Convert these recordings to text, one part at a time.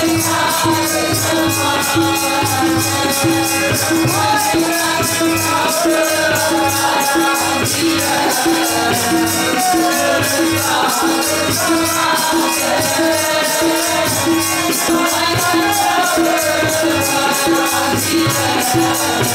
I'm Jesus.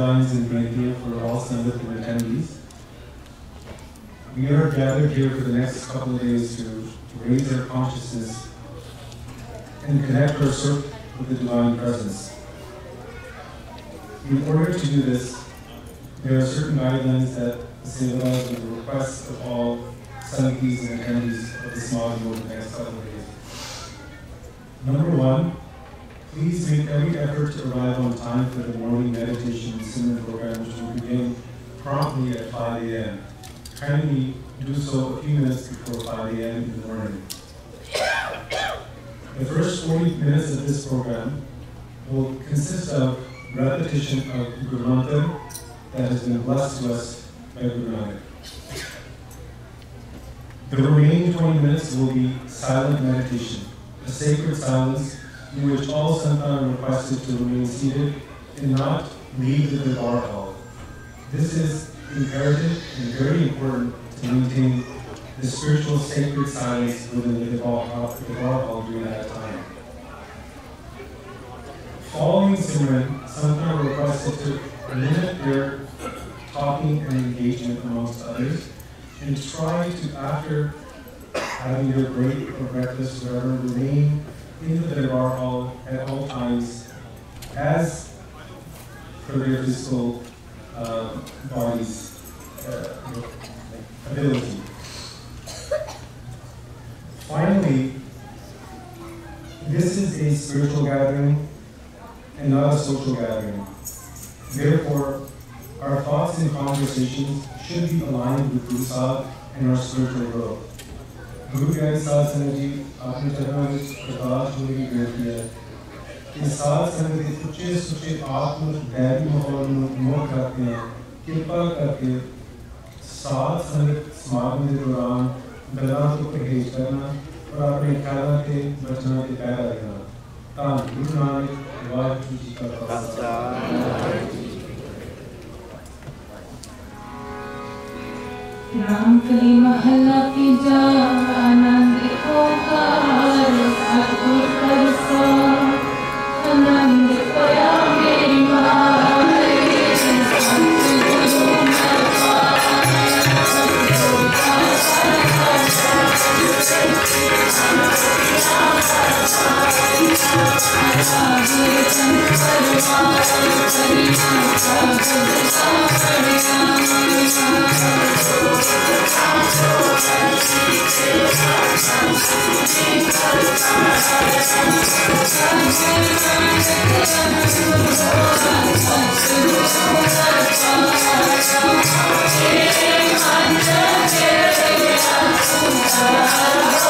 guidelines and deal for all summit attendees. We are gathered here for the next couple of days to raise our consciousness and connect ourselves with the Divine Presence. In order to do this, there are certain guidelines that facilitate the request of all Sunkeys and attendees of this module the next couple of days. Number one, please make every effort to arrive on time for the morning Simran program, which will begin promptly at 5 a.m. Kindly do so a few minutes before 5 a.m. in the morning. The first 40 minutes of this program will consist of repetition of Guru Mantra that has been blessed to us by Guru. The remaining 20 minutes will be silent meditation, a sacred silence in which all Santan are requested to remain seated and not leave the Darbar hall. This is imperative and very important to maintain the spiritual sacred silence within the Darbar hall, during that time. Following Simran, are requested to limit their talking and engagement amongst others and try to, after having their break or breakfast, whatever, remain in the Darbar hall at all times as per their physical uh, body's uh, ability. Finally, this is a spiritual gathering and not a social gathering. Therefore, our thoughts and conversations should be aligned with Guru Sahib and our spiritual growth. Guru Granth साध संगत जी आपने चरणों में प्रकाश होने की बेनती है कि साध संगत के सुचे सुचे आत्म दैवी माहौल मोह करते हैं कृपा करके साध संगत समागम के दौरान गला तो परहेज करना और अपने ख्यालों के बचना के पैदा रहना ताकि गुरु नानक, वाहिगुरु जी का खालसा। राम कली महला की जा आनंद ओकार Thank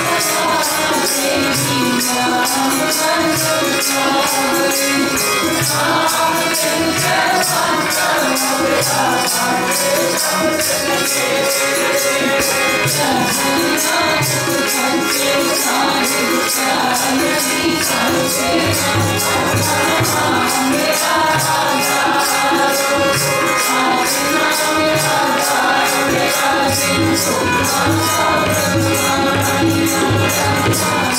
I'm sorry.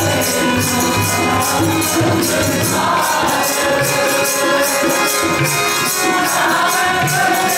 Thank you.